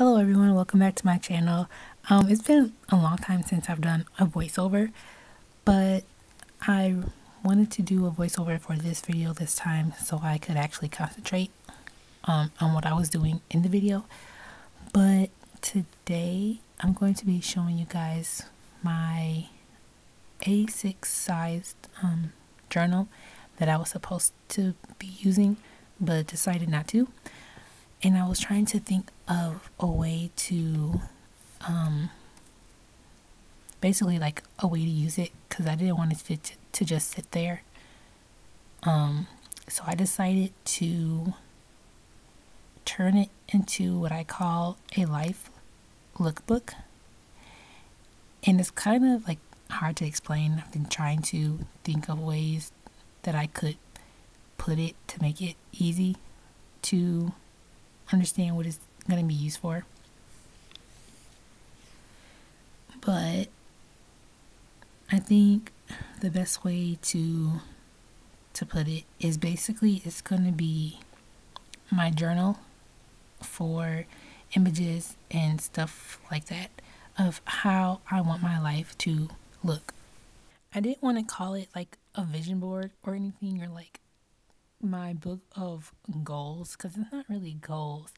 Hello everyone, welcome back to my channel. Um, it's been a long time since I've done a voiceover, but I wanted to do a voiceover for this video this time so I could actually concentrate um, on what I was doing in the video. But today I'm going to be showing you guys my A6 sized um, journal that I was supposed to be using but decided not to and I was trying to think of a way to um, basically like a way to use it because I didn't want it to, to, to just sit there. Um, so I decided to turn it into what I call a life lookbook. And it's kind of like hard to explain. I've been trying to think of ways that I could put it to make it easy to understand what it's going to be used for. But I think the best way to to put it is basically it's going to be my journal for images and stuff like that of how I want my life to look. I didn't want to call it like a vision board or anything or like my book of goals because it's not really goals,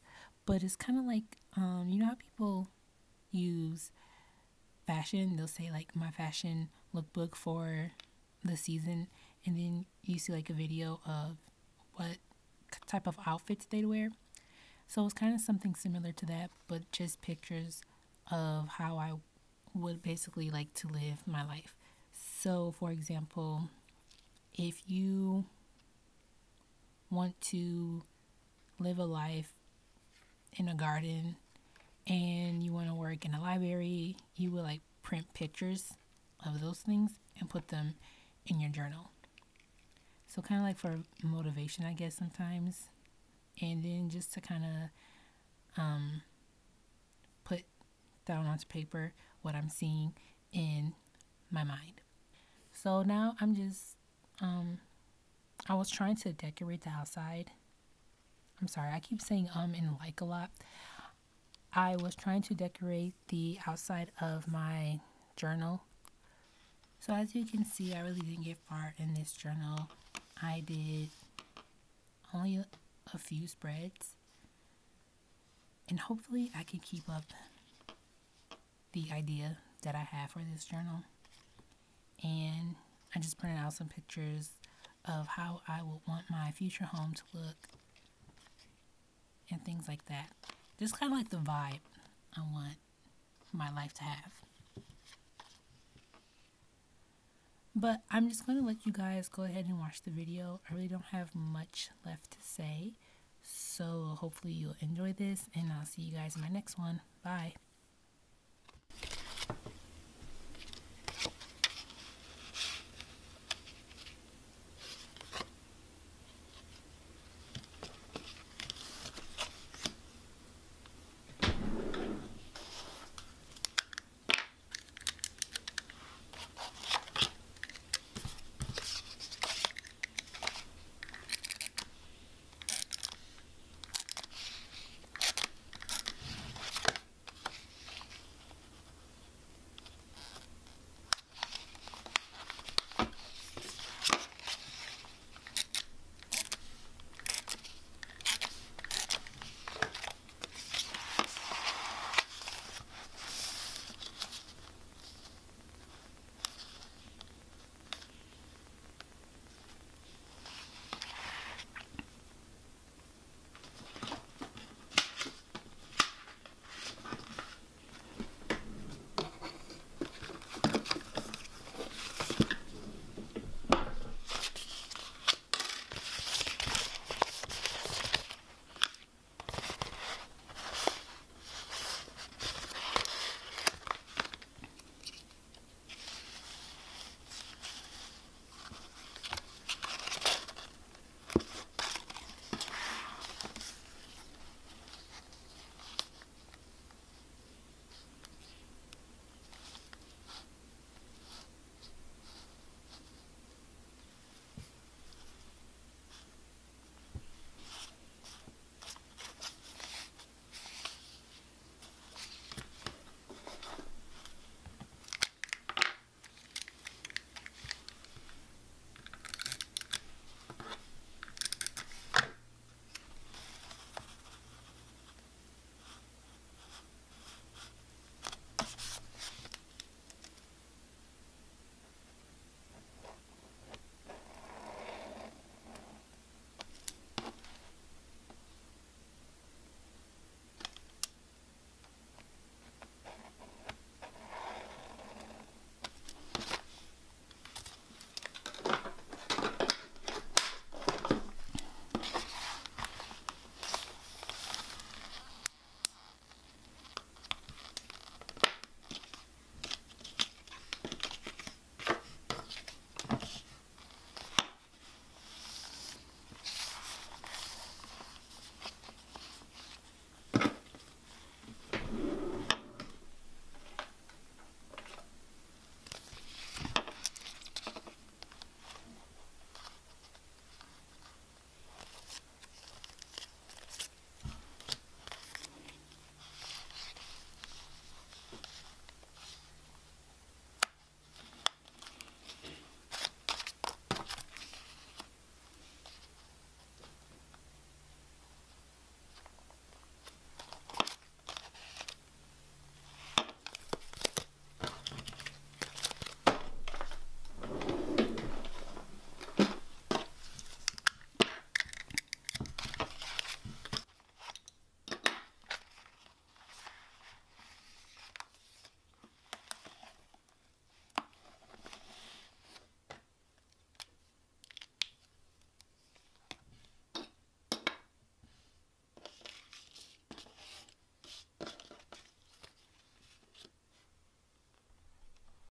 but it's kind of like um, you know how people use fashion. They'll say like my fashion lookbook for the season, and then you see like a video of what type of outfits they'd wear. So it's kind of something similar to that, but just pictures of how I would basically like to live my life. So, for example, if you want to live a life in a garden and you want to work in a library, you would like print pictures of those things and put them in your journal. So, kind of like for motivation, I guess, sometimes. And then just to kind of um, put down onto paper what I'm seeing in my mind. So now I'm just um, I was trying to decorate the outside. I'm sorry, I keep saying um and like a lot. I was trying to decorate the outside of my journal. So as you can see, I really didn't get far in this journal. I did only a, few spreads. And hopefully I can keep up the idea that I have for this journal. And I just printed out some pictures of how I would want my future home to look and things like that. Just kind of like the vibe I want my life to have. But I'm just going to let you guys go ahead and watch the video. I really don't have much left to say. So hopefully you'll enjoy this and I'll see you guys in my next one. Bye.